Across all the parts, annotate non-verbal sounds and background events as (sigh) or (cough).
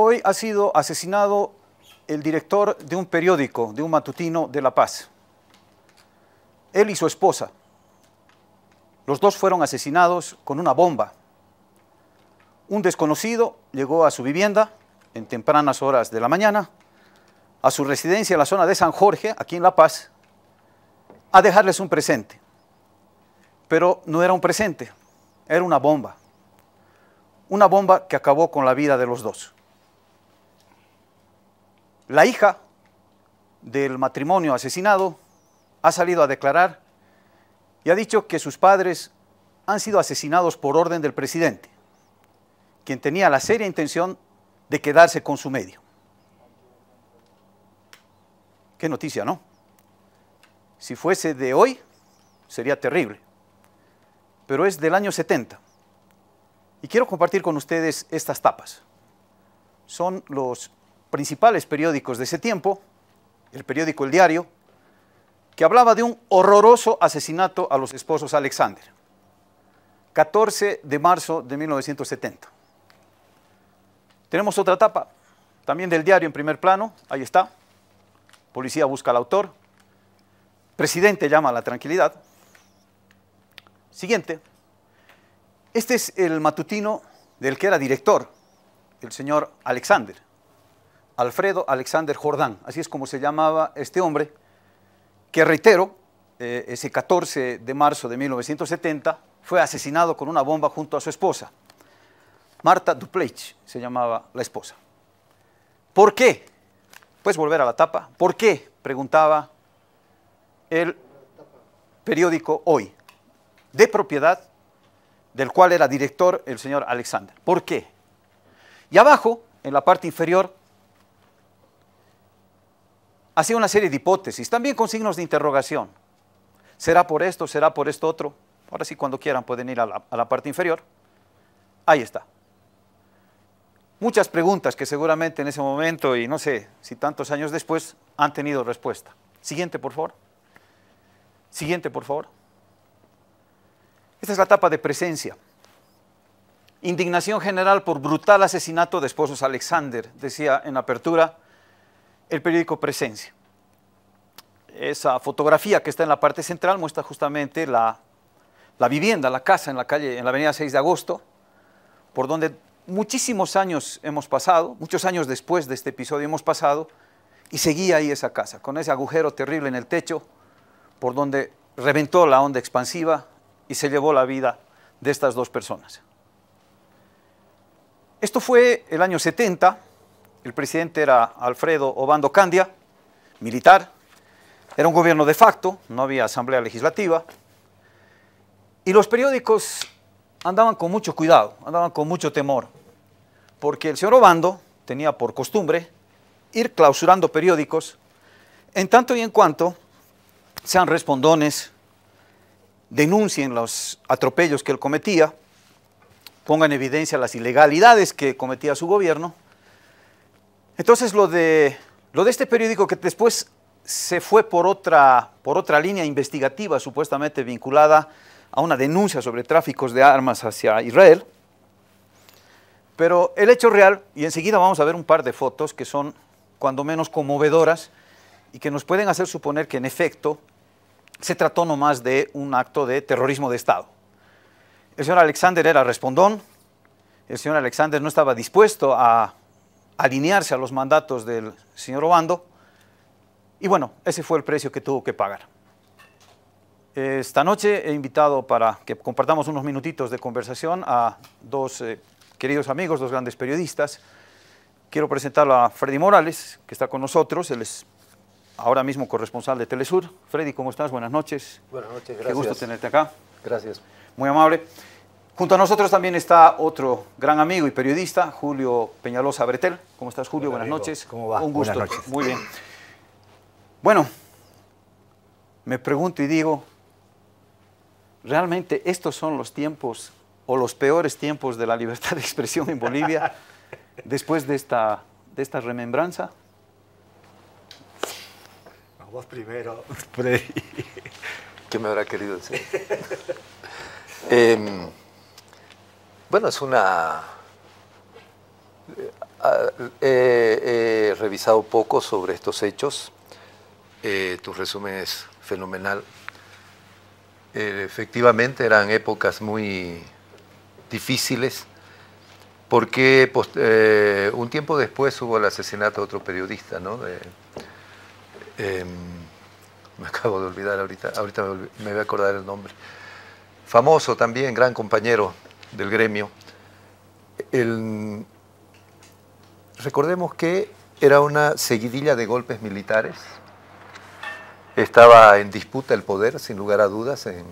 Hoy ha sido asesinado el director de un periódico, de un matutino de La Paz. Él y su esposa. Los dos fueron asesinados con una bomba. Un desconocido llegó a su vivienda en tempranas horas de la mañana, a su residencia en la zona de San Jorge, aquí en La Paz, a dejarles un presente. Pero no era un presente, era una bomba. Una bomba que acabó con la vida de los dos. La hija del matrimonio asesinado ha salido a declarar y ha dicho que sus padres han sido asesinados por orden del presidente, quien tenía la seria intención de quedarse con su medio. Qué noticia, ¿no? Si fuese de hoy, sería terrible, pero es del año 70. Y quiero compartir con ustedes estas tapas. Son los principales periódicos de ese tiempo, el periódico El Diario, que hablaba de un horroroso asesinato a los esposos Alexander. 14 de marzo de 1970. Tenemos otra tapa, también del diario en primer plano, ahí está. Policía busca al autor. Presidente llama a la tranquilidad. Siguiente. Este es el matutino del que era director, el señor Alexander. Alfredo Alexander Jordán, así es como se llamaba este hombre, que reitero, eh, ese 14 de marzo de 1970 fue asesinado con una bomba junto a su esposa. Marta Dupleix se llamaba la esposa. ¿Por qué? Puedes volver a la tapa. ¿Por qué? Preguntaba el periódico Hoy, de propiedad del cual era director el señor Alexander. ¿Por qué? Y abajo, en la parte inferior, hacía una serie de hipótesis, también con signos de interrogación. ¿Será por esto? ¿Será por esto otro? Ahora sí, cuando quieran pueden ir a la, a la parte inferior. Ahí está. Muchas preguntas que seguramente en ese momento y no sé si tantos años después han tenido respuesta. Siguiente, por favor. Siguiente, por favor. Esta es la etapa de presencia. Indignación general por brutal asesinato de esposos Alexander, decía en apertura el periódico Presencia. Esa fotografía que está en la parte central muestra justamente la, la vivienda, la casa en la calle, en la avenida 6 de agosto, por donde muchísimos años hemos pasado, muchos años después de este episodio hemos pasado, y seguía ahí esa casa, con ese agujero terrible en el techo, por donde reventó la onda expansiva y se llevó la vida de estas dos personas. Esto fue el año 70, el presidente era Alfredo Obando Candia, militar, era un gobierno de facto, no había asamblea legislativa, y los periódicos andaban con mucho cuidado, andaban con mucho temor, porque el señor Obando tenía por costumbre ir clausurando periódicos en tanto y en cuanto sean respondones, denuncien los atropellos que él cometía, pongan en evidencia las ilegalidades que cometía su gobierno. Entonces lo de, lo de este periódico que después se fue por otra, por otra línea investigativa supuestamente vinculada a una denuncia sobre tráficos de armas hacia Israel, pero el hecho real, y enseguida vamos a ver un par de fotos que son cuando menos conmovedoras y que nos pueden hacer suponer que en efecto se trató nomás de un acto de terrorismo de Estado. El señor Alexander era respondón, el señor Alexander no estaba dispuesto a alinearse a los mandatos del señor Obando, y bueno, ese fue el precio que tuvo que pagar. Esta noche he invitado para que compartamos unos minutitos de conversación a dos eh, queridos amigos, dos grandes periodistas. Quiero presentarlo a Freddy Morales, que está con nosotros. Él es ahora mismo corresponsal de Telesur. Freddy, ¿cómo estás? Buenas noches. Buenas noches, gracias. Qué gusto tenerte acá. Gracias. Muy amable. Junto a nosotros también está otro gran amigo y periodista, Julio Peñalosa Bretel. ¿Cómo estás, Julio? Hola, Buenas amigo. noches. ¿Cómo va? Un gusto. Buenas noches. Muy bien. Bueno, me pregunto y digo, ¿realmente estos son los tiempos o los peores tiempos de la libertad de expresión en Bolivia (laughs) después de esta, de esta remembranza? A vos primero, (laughs) Freddy. ¿Qué me habrá querido decir? (laughs) Em, bueno, es una... eh, ah, he, revisado poco sobre estos hechos. Eh, tu resumen es fenomenal. Eh, efectivamente eran épocas muy difíciles porque eh, un tiempo después hubo el asesinato de otro periodista, ¿no? Em, me acabo de olvidar ahorita, ahorita me, voy a acordar el nombre. Famoso también, gran compañero del gremio. recordemos que era una seguidilla de golpes militares. Estaba en disputa el poder, sin lugar a dudas, en,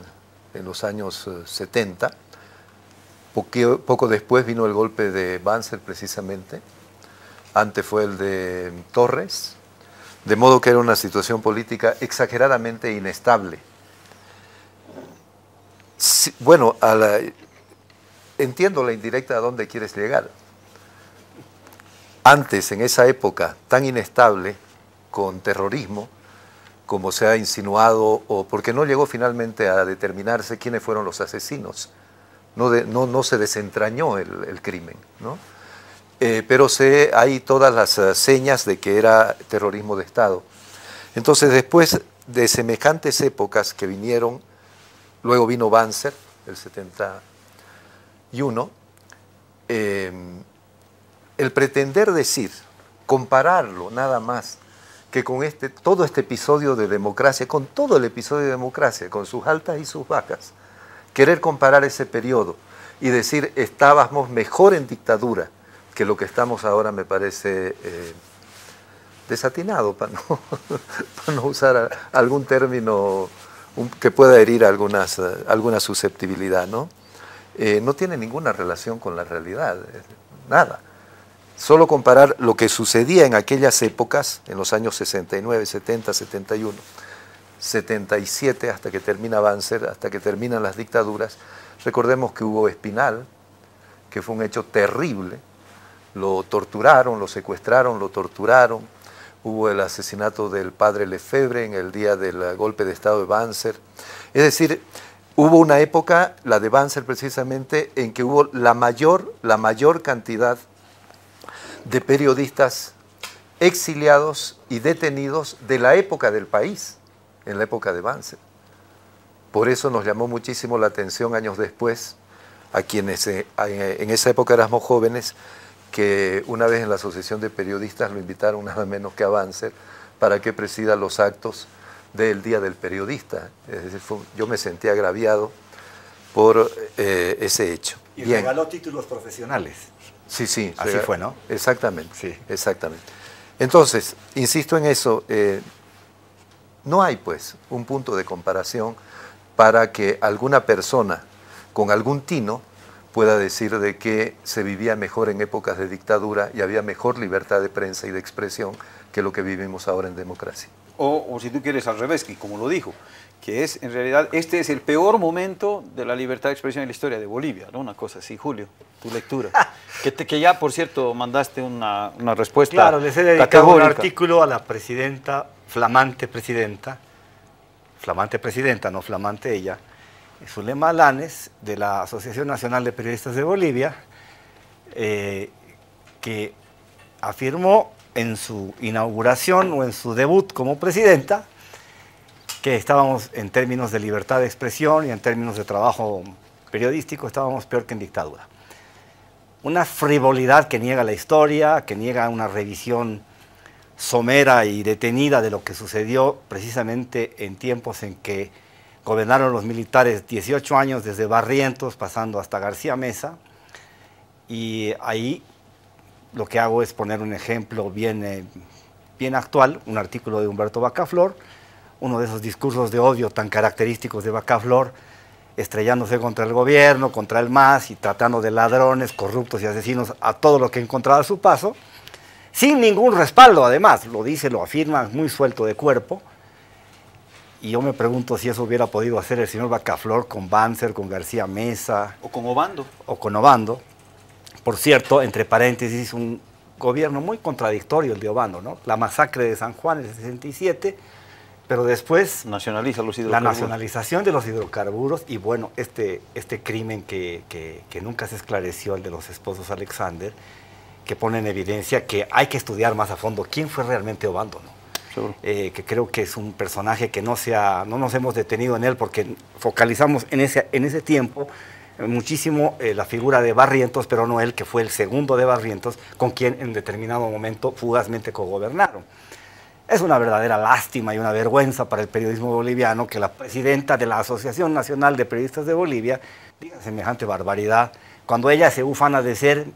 los años 70 eh, poco después vino el golpe de Banzer precisamente, antes fue el de Torres, de modo que era una situación política exageradamente inestable. bueno, entiendo la indirecta a dónde quieres llegar. Antes, en esa época tan inestable, con terrorismo, como se ha insinuado, o porque no llegó finalmente a determinarse quiénes fueron los asesinos no, no, se desentrañó el, crimen, ¿no? Eh, pero se, hay todas las eh, señas de que era terrorismo de Estado. Entonces, después de semejantes épocas que vinieron, luego vino Banzer, el 71, eh, el pretender decir, compararlo nada más que con este, todo este episodio de democracia, con todo el episodio de democracia, con sus altas y sus bajas, querer comparar ese periodo y decir estábamos mejor en dictadura que lo que estamos ahora me parece eh, desatinado, para (laughs) no, usar algún término que pueda herir algunas, alguna susceptibilidad, ¿no? Eh, no tiene ninguna relación con la realidad, nada. Solo comparar lo que sucedía en aquellas épocas, en los años 69, 70, 71, 77 hasta que termina Banzer, hasta que terminan las dictaduras. Recordemos que hubo Espinal, que fue un hecho terrible. Lo torturaron, lo secuestraron, lo torturaron. Hubo el asesinato del padre Lefebvre en el día del golpe de Estado de Banzer. Es decir, hubo una época, la de Banzer precisamente, en que hubo la mayor, la mayor cantidad de periodistas exiliados y detenidos de la época del país en la época de Banzer. Por eso nos llamó muchísimo la atención años después, a quienes eh, en esa época éramos jóvenes, que una vez en la Asociación de Periodistas lo invitaron nada menos que a Banzer para que presida los actos del Día del Periodista. Es decir, yo me sentí agraviado por eh, ese hecho. Y regaló títulos profesionales. Sí, sí. Así fue, ¿no? Exactamente. Sí. Exactamente. Entonces, insisto en eso, eh, no hay pues un punto de comparación para que alguna persona con algún tino pueda decir de que se vivía mejor en épocas de dictadura y había mejor libertad de prensa y de expresión que lo que vivimos ahora en democracia. O, si tú quieres al revés, que como lo dijo, que es en realidad este es el peor momento de la libertad de expresión en la historia de Bolivia, ¿no? Una cosa así, Julio, tu lectura. (laughs) que, que ya, por cierto, mandaste una, una respuesta Claro, les he dedicado un artículo a la presidenta flamante presidenta, flamante presidenta, no flamante ella, Zulema Alanes, de la Asociación Nacional de Periodistas de Bolivia, eh, que afirmó en su inauguración o en su debut como presidenta que estábamos en términos de libertad de expresión y en términos de trabajo periodístico, estábamos peor que en dictadura. Una frivolidad que niega la historia, que niega una revisión somera y detenida de lo que sucedió precisamente en tiempos en que gobernaron los militares 18 años desde Barrientos pasando hasta García Mesa y ahí lo que hago es poner un ejemplo bien, eh, bien actual, un artículo de Humberto Bacaflor, uno de esos discursos de odio tan característicos de Bacaflor, estrellándose contra el gobierno, contra el MAS y tratando de ladrones, corruptos y asesinos a todo lo que encontraba a su paso sin ningún respaldo además, lo dice, lo afirma muy suelto de cuerpo. Y yo me pregunto si eso hubiera podido hacer el señor Bacaflor con Banzer, con García Mesa. O con Obando. O con Obando. Por cierto, entre paréntesis, un gobierno muy contradictorio el de Obando, ¿no? La masacre de San Juan en el 67, pero después... Nacionaliza los hidrocarburos. La nacionalización de los hidrocarburos y bueno, este, este crimen que, que, que nunca se esclareció, el de los esposos Alexander, que pone en evidencia que hay que estudiar más a fondo quién fue realmente Obando, ¿no? Eh, que creo que es un personaje que no, sea, no nos hemos detenido en él porque focalizamos en ese, en ese tiempo muchísimo eh, la figura de Barrientos, pero no él, que fue el segundo de Barrientos, con quien en determinado momento fugazmente cogobernaron. Es una verdadera lástima y una vergüenza para el periodismo boliviano que la presidenta de la Asociación Nacional de Periodistas de Bolivia diga semejante barbaridad cuando ella se ufana de ser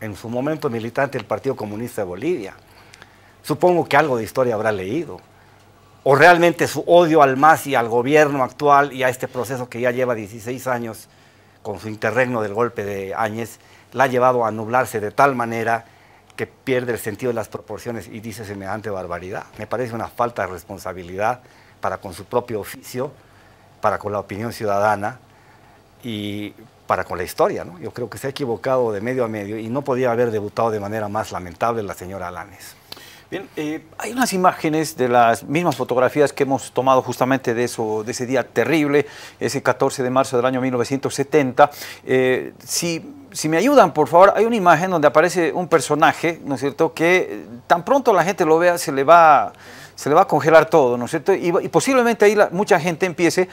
en su momento militante del Partido Comunista de Bolivia. Supongo que algo de historia habrá leído. O realmente su odio al MAS y al gobierno actual y a este proceso que ya lleva 16 años con su interregno del golpe de Áñez, la ha llevado a nublarse de tal manera que pierde el sentido de las proporciones y dice semejante barbaridad. Me parece una falta de responsabilidad para con su propio oficio, para con la opinión ciudadana y para con la historia. ¿no? Yo creo que se ha equivocado de medio a medio y no podía haber debutado de manera más lamentable la señora Alanes. Bien, eh, hay unas imágenes de las mismas fotografías que hemos tomado justamente de, eso, de ese día terrible, ese 14 de marzo del año 1970. Eh, si, si, me ayudan, por favor, hay una imagen donde aparece un personaje, ¿no es cierto?, que tan pronto la gente lo vea se le va, se le va a congelar todo, ¿no es cierto? Y, posiblemente ahí mucha gente empiece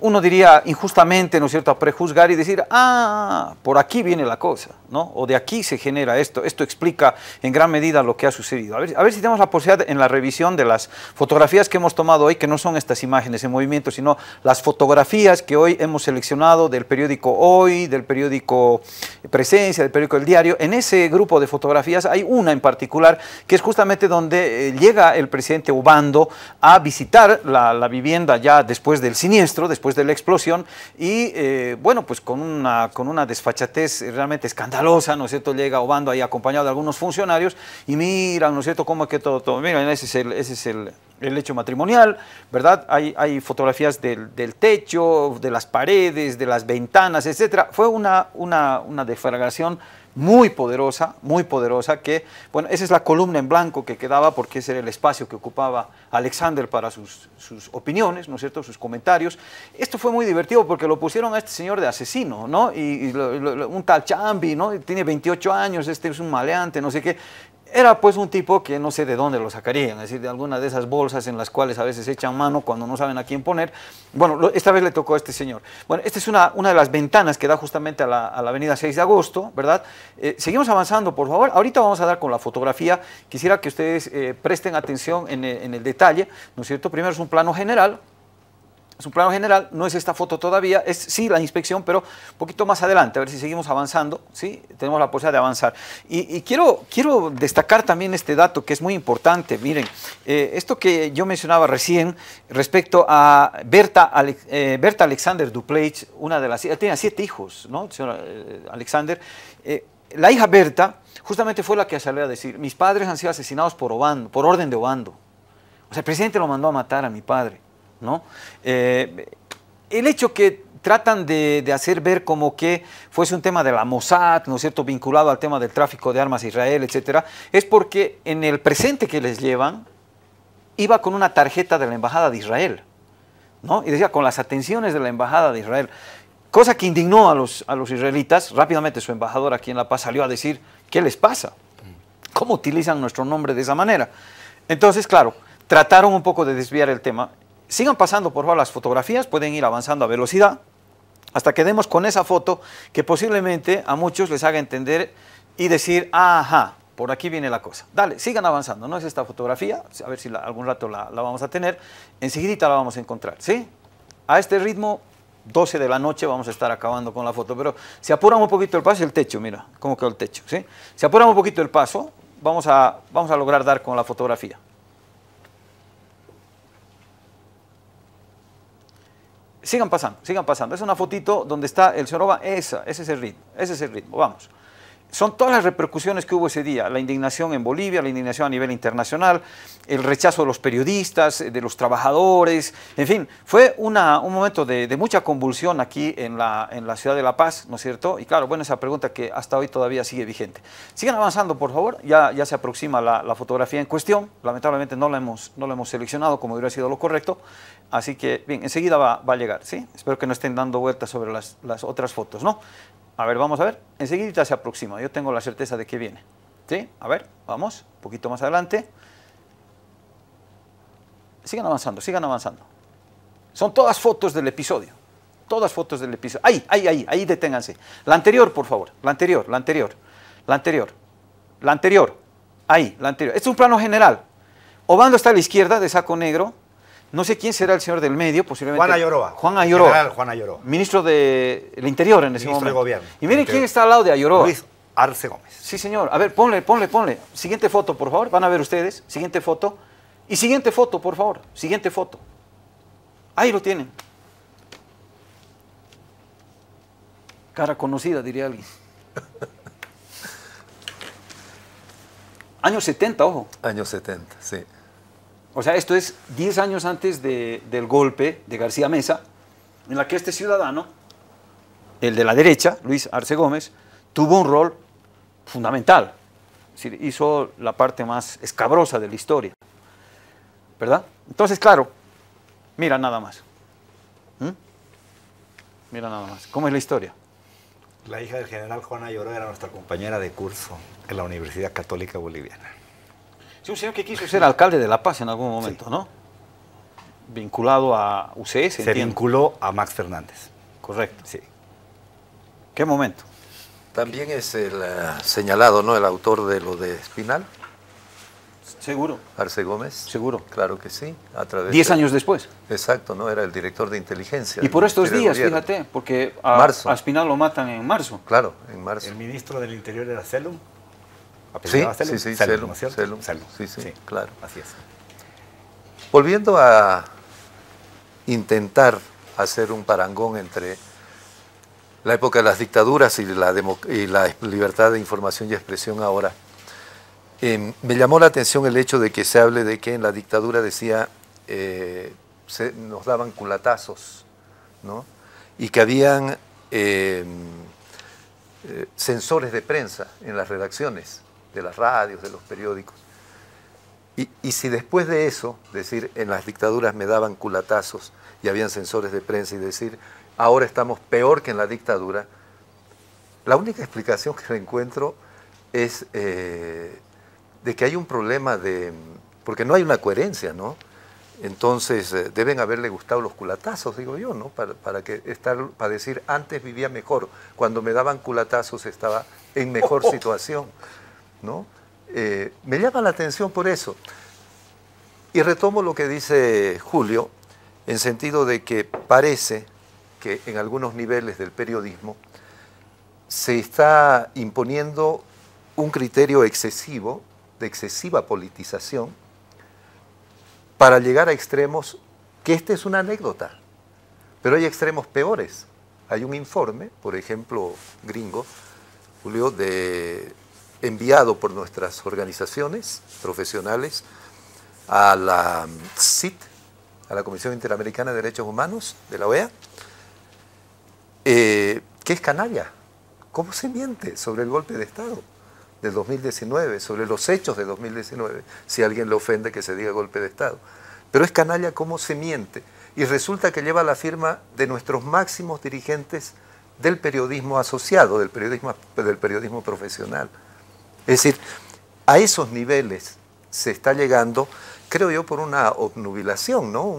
uno diría injustamente, ¿no es cierto?, a prejuzgar y decir, ah, por aquí viene la cosa, ¿no? O de aquí se genera esto, esto explica en gran medida lo que ha sucedido. A ver, a ver si tenemos la posibilidad en la revisión de las fotografías que hemos tomado hoy, que no son estas imágenes en movimiento, sino las fotografías que hoy hemos seleccionado del periódico Hoy, del periódico Presencia, del periódico El Diario. En ese grupo de fotografías hay una en particular, que es justamente donde eh, llega el presidente Ubando a visitar la, la vivienda ya después del siniestro, después de la explosión y eh, bueno, pues con una, con una desfachatez realmente escandalosa, ¿no es cierto? Llega Obando ahí acompañado de algunos funcionarios y miran, ¿no es cierto?, cómo es que todo, todo, miren, ese es el, ese es el, el hecho matrimonial, ¿verdad? Hay, hay fotografías del, del, techo, de las paredes, de las ventanas, etcétera. Fue una, una, una deflagración muy poderosa, muy poderosa, que, bueno, esa es la columna en blanco que quedaba porque ese era el espacio que ocupaba Alexander para sus, sus opiniones, ¿no es cierto?, sus comentarios. Esto fue muy divertido porque lo pusieron a este señor de asesino, ¿no? Y, un tal Chambi, ¿no? Tiene 28 años, este es un maleante, no sé qué. Era pues un tipo que no sé de dónde lo sacarían, es decir, de alguna de esas bolsas en las cuales a veces echan mano cuando no saben a quién poner. Bueno, esta vez le tocó a este señor. Bueno, esta es una, una de las ventanas que da justamente a la, a la avenida 6 de agosto, ¿verdad? Eh, seguimos avanzando, por favor. Ahorita vamos a dar con la fotografía. Quisiera que ustedes eh, presten atención en el, en el detalle, ¿no es cierto? Primero es un plano general, es un plano general, no es esta foto todavía, es sí la inspección, pero un poquito más adelante, a ver si seguimos avanzando, ¿sí? tenemos la posibilidad de avanzar. Y, quiero, quiero destacar también este dato que es muy importante, miren, eh, esto que yo mencionaba recién respecto a Berta, eh, Berta Alexander Dupleix, una de las, tenía siete hijos, ¿no? Eh, Alexander, la hija Berta justamente fue la que salió a decir, mis padres han sido asesinados por Obando, por orden de Obando. O sea, el presidente lo mandó a matar a mi padre. Eh, el hecho que tratan de, hacer ver como que fuese un tema de la Mossad, ¿no es cierto?, vinculado al tema del tráfico de armas a Israel, etcétera, es porque en el presente que les llevan iba con una tarjeta de la Embajada de Israel, ¿no? Y decía, con las atenciones de la Embajada de Israel, cosa que indignó a los, a los israelitas, rápidamente su embajador aquí en La Paz salió a decir, ¿qué les pasa? ¿Cómo utilizan nuestro nombre de esa manera? Entonces, claro, trataron un poco de desviar el tema Sigan pasando por favor las fotografías, pueden ir avanzando a velocidad hasta que demos con esa foto que posiblemente a muchos les haga entender y decir, ajá, por aquí viene la cosa. Dale, sigan avanzando, no es esta fotografía, a ver si algún rato la, vamos a tener, enseguida la vamos a encontrar, ¿sí? A este ritmo, 12 de la noche vamos a estar acabando con la foto, pero si apuran un poquito el paso, el techo, mira, cómo quedó el techo, ¿sí? Si apuran un poquito el paso, vamos a, vamos a lograr dar con la fotografía. Sigan pasando, sigan pasando. Es una fotito donde está el señor esa, ese es el ritmo, ese es el ritmo, vamos son todas las repercusiones que hubo ese día, la indignación en Bolivia, la indignación a nivel internacional, el rechazo de los periodistas, de los trabajadores, en fin, fue una, un momento de, mucha convulsión aquí en la, en la ciudad de La Paz, ¿no es cierto? Y claro, bueno, esa pregunta que hasta hoy todavía sigue vigente. Sigan avanzando, por favor, ya, ya se aproxima la, fotografía en cuestión, lamentablemente no la, hemos, no la hemos seleccionado como hubiera sido lo correcto, así que, bien, enseguida va, va a llegar, ¿sí? Espero que no estén dando vueltas sobre las, las otras fotos, ¿no? A ver, vamos a ver. Enseguida se aproxima. Yo tengo la certeza de que viene. ¿Sí? A ver, vamos, un poquito más adelante. Sigan avanzando, sigan avanzando. Son todas fotos del episodio. Todas fotos del episodio. Ahí, ahí, ahí, ahí deténganse. La anterior, por favor. La anterior, la anterior. La anterior. La anterior. Ahí, la anterior. Este es un plano general. Obando está a la izquierda, de saco negro. No sé quién será el señor del medio, posiblemente. Juan Ayoroa. Juan Ayoroa. General Juan Ayoroa. Ministro del Interior en ese Ministro de momento. Gobierno. Y miren quién está al lado de Ayoroa. Luis Arce Gómez. Sí, señor. A ver, ponle, ponle, ponle. Siguiente foto, por favor. Van a ver ustedes. Siguiente foto. Y siguiente foto, por favor. Siguiente foto. Ahí lo tienen. Cara conocida, diría alguien. (laughs) Años 70, ojo. Años 70, sí. O sea, esto es 10 años antes de- del golpe de García Mesa, en la que este ciudadano, el de la derecha, Luis Arce Gómez, tuvo un rol fundamental. Es decir, hizo la parte más escabrosa de la historia. ¿Verdad? Entonces, claro, mira nada más. ¿Mm? Mira nada más. ¿Cómo es la historia? La hija del general Juan Ayoroa era nuestra compañera de curso en la Universidad Católica Boliviana. Es un señor que quiso ser alcalde de La Paz en algún momento, ¿no? Vinculado a UCS, Se entiendo. vinculó a Max Fernández. Correcto. Sí. ¿Qué momento? También es el eh, señalado, ¿no? El autor de lo de Espinal, Seguro. Arce Gómez. Seguro. Claro que sí. A través Diez de- años después. Exacto, ¿no? Era el director de inteligencia. Y por estos días, fíjate, porque a, Marzo. a Espinal lo matan en marzo. Claro, en marzo. El ministro del Interior era Celum. Sí, ¿Apellidaba sí, sí. Celum. Sí, sí, claro. Así es. Volviendo a intentar hacer un parangón entre la época de las dictaduras y la, demo- y la libertad de información y expresión ahora, eh, me llamó la atención el hecho de que se hable de que en la dictadura decía, eh, se- nos daban culatazos, ¿no? Y que habían eh, eh, sensores de prensa en las redacciones de las radios, de los periódicos. Y, y si después de eso, decir, en las dictaduras me daban culatazos y habían sensores de prensa y decir, ahora estamos peor que en la dictadura, la única explicación que encuentro es eh, de que hay un problema de... porque no hay una coherencia, ¿no? Entonces eh, deben haberle gustado los culatazos, digo yo, ¿no? Para, para que estar, para decir antes vivía mejor, cuando me daban culatazos estaba en mejor (laughs) situación, ¿no? Eh, me llama la atención por eso. Y retomo lo que dice Julio, en sentido de que parece que en algunos niveles del periodismo se está imponiendo un criterio excesivo, de excesiva politización, para llegar a extremos que esta es una anécdota, pero hay extremos peores. Hay un informe, por ejemplo, gringo, Julio, de, enviado por nuestras organizaciones profesionales a la CIT, a la Comisión Interamericana de Derechos Humanos de la OEA, eh, que es canalla. ¿Cómo se miente sobre el golpe de Estado de 2019, sobre los hechos de 2019, si alguien le ofende que se diga golpe de Estado? Pero es canalla cómo se miente. Y resulta que lleva la firma de nuestros máximos dirigentes del periodismo asociado, del periodismo, del periodismo profesional. Es decir, a esos niveles se está llegando, creo yo, por una obnubilación, ¿no?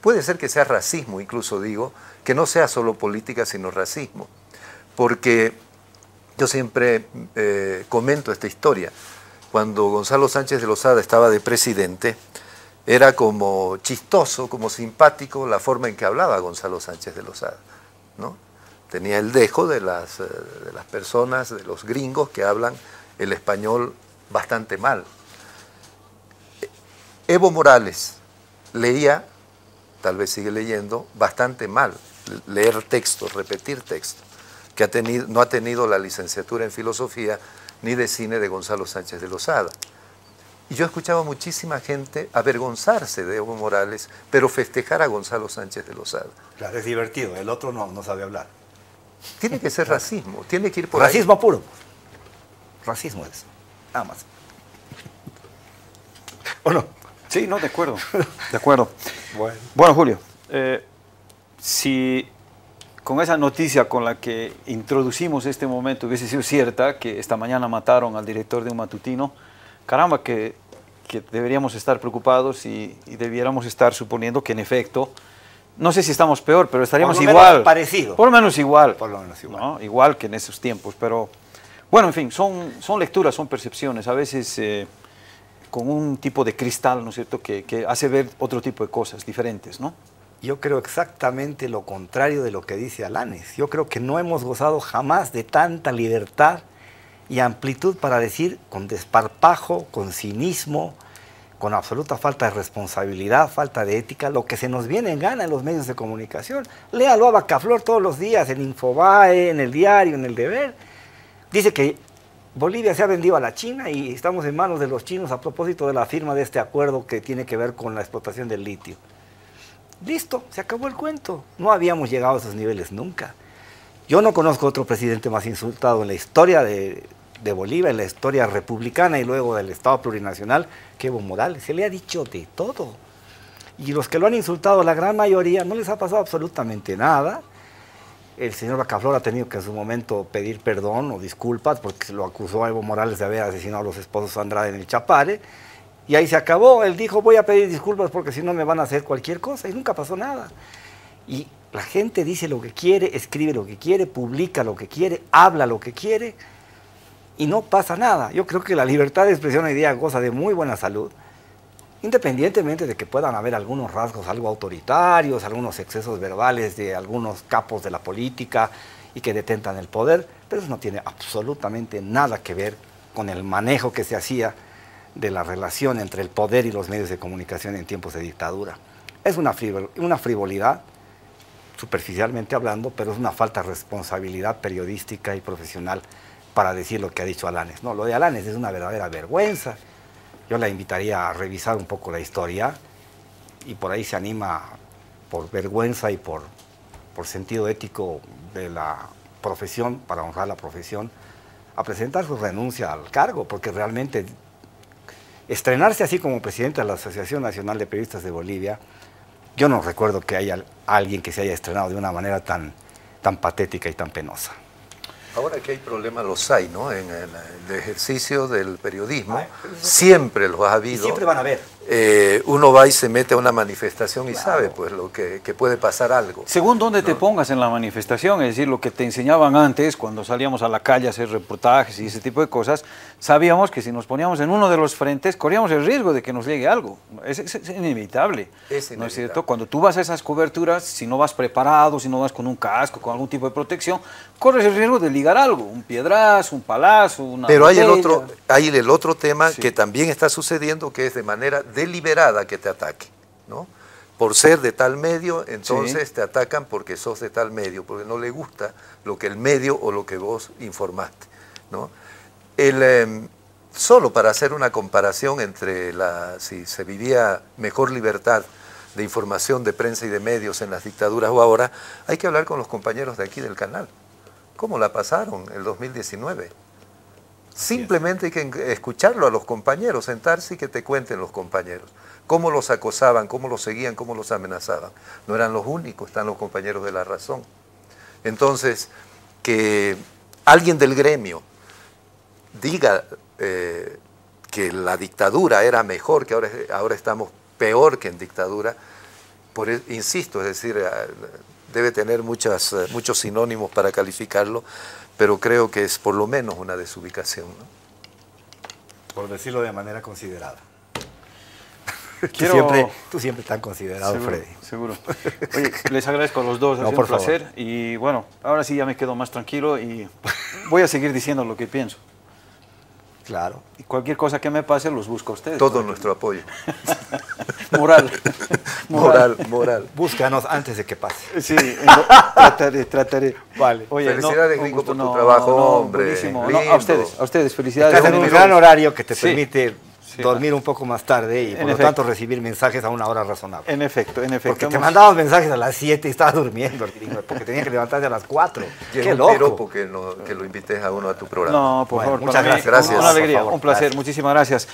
Puede ser que sea racismo, incluso digo, que no sea solo política, sino racismo. Porque yo siempre eh, comento esta historia. Cuando Gonzalo Sánchez de Lozada estaba de presidente, era como chistoso, como simpático la forma en que hablaba Gonzalo Sánchez de Lozada. ¿no? Tenía el dejo de las, eh, de las personas, de los gringos que hablan el español bastante mal. Evo Morales leía, tal vez sigue leyendo, bastante mal, leer textos, repetir textos, que ha tenido, no ha tenido la licenciatura en filosofía ni de cine de Gonzalo Sánchez de Lozada. Y yo escuchaba muchísima gente avergonzarse de Evo Morales, pero festejar a Gonzalo Sánchez de Lozada. Claro, es divertido. El otro no, no sabe hablar. Tiene que ser racismo, tiene que ir por Racismo puro. Racismo es. Nada más. ¿O no? Sí, no, de acuerdo. (laughs) De acuerdo. Bueno. Bueno, Julio, eh, si con esa noticia con la que introducimos este momento hubiese sido cierta, que esta mañana mataron al director de un matutino, caramba, que, que deberíamos estar preocupados y, debiéramos estar suponiendo que en efecto, no sé si estamos peor, pero estaríamos igual. Parecido. Por lo menos igual. Por lo menos igual. ¿no? Igual que en esos tiempos, pero bueno, en fin, son, son lecturas, son percepciones, a veces eh, con un tipo de cristal, ¿no es cierto?, que, que hace ver otro tipo de cosas diferentes, ¿no? Yo creo exactamente lo contrario de lo que dice Alanes. Yo creo que no hemos gozado jamás de tanta libertad y amplitud para decir con desparpajo, con cinismo, con absoluta falta de responsabilidad, falta de ética, lo que se nos viene en gana en los medios de comunicación. Léalo a Bacaflor todos los días, en Infobae, en el diario, en el deber. Dice que Bolivia se ha vendido a la China y estamos en manos de los chinos a propósito de la firma de este acuerdo que tiene que ver con la explotación del litio. Listo, se acabó el cuento. No habíamos llegado a esos niveles nunca. Yo no conozco otro presidente más insultado en la historia de, Bolivia, en la historia republicana y luego del Estado plurinacional que Evo Morales. Se le ha dicho de todo. Y los que lo han insultado, la gran mayoría, no les ha pasado absolutamente nada. El señor Bacaflor ha tenido que en su momento pedir perdón o disculpas porque lo acusó a Evo Morales de haber asesinado a los esposos Andrade en el Chapare. Y ahí se acabó. Él dijo, voy a pedir disculpas porque si no me van a hacer cualquier cosa. Y nunca pasó nada. Y la gente dice lo que quiere, escribe lo que quiere, publica lo que quiere, habla lo que quiere. Y no pasa nada. Yo creo que la libertad de expresión hoy día goza de muy buena salud. Independientemente de que puedan haber algunos rasgos algo autoritarios, algunos excesos verbales de algunos capos de la política y que detentan el poder, pero eso no tiene absolutamente nada que ver con el manejo que se hacía de la relación entre el poder y los medios de comunicación en tiempos de dictadura. Es una, una frivolidad, superficialmente hablando, pero es una falta de responsabilidad periodística y profesional para decir lo que ha dicho Alanes. No, lo de Alanes es una verdadera vergüenza. Yo la invitaría a revisar un poco la historia y por ahí se anima por vergüenza y por, por sentido ético de la profesión, para honrar la profesión, a presentar su renuncia al cargo, porque realmente estrenarse así como presidente de la Asociación Nacional de Periodistas de Bolivia, yo no recuerdo que haya alguien que se haya estrenado de una manera tan, tan patética y tan penosa. Ahora que hay problemas, los hay, ¿no? En el, ejercicio del periodismo, siempre los ha habido. siempre van a haber. Eh, uno va y se mete a una manifestación y sabe pues lo que, puede pasar algo. Según dónde te pongas en la manifestación, es decir, lo que te enseñaban antes cuando salíamos a la calle a hacer reportajes y ese tipo de cosas, sabíamos que si nos poníamos en uno de los frentes corríamos el riesgo de que nos llegue algo. Es, inevitable. ¿No es cierto? Cuando tú vas a esas coberturas, si no vas preparado, si no vas con un casco, con algún tipo de protección, corres el riesgo de ligar algo, un piedrazo, un palazo, una Pero hay el otro, hay el otro tema que también está sucediendo, que es de manera deliberada que te ataque, ¿no? Por ser de tal medio, entonces te atacan porque sos de tal medio, porque no le gusta lo que el medio o lo que vos informaste, ¿no? El, em, solo para hacer una comparación entre la, si se vivía mejor libertad de información de prensa y de medios en las dictaduras o ahora, hay que hablar con los compañeros de aquí del canal. ¿Cómo la pasaron el 2019? Simplemente hay que escucharlo a los compañeros, sentarse y que te cuenten los compañeros. Cómo los acosaban, cómo los seguían, cómo los amenazaban. No eran los únicos, están los compañeros de la razón. Entonces, que alguien del gremio diga eh, que la dictadura era mejor, que ahora, ahora estamos peor que en dictadura, por, e, insisto, es decir, eh, debe tener eh, muchos sinónimos para calificarlo, pero creo que es por lo menos una desubicación. Por decirlo de manera considerada. (laughs) Tú, siempre, tú siempre tan considerado, Freddy. Seguro. Oye, les agradezco a los dos, ha sido un placer. Y bueno, ahora sí ya me quedo más tranquilo y voy a seguir diciendo lo que pienso. Claro. Y cualquier cosa que me pase los busco a ustedes. Todo nuestro apoyo. (laughs) moral. (laughs) moral. Moral, Búscanos antes de que pase. Sí, trataré, trataré. Vale. felicidades, Gringo, por tu trabajo, hombre. a ustedes, a ustedes, felicidades. Estás en un gran horario que te permite dormir un poco más tarde y por lo tanto recibir mensajes a una hora razonable. En efecto, en efecto. Porque te mandamos mensajes a las 7 y estabas durmiendo, porque tenía que levantarte a las 4. Qué loco. porque que lo invites a uno a tu programa. No, por favor. Muchas gracias. Una, alegría, un placer. Muchísimas gracias.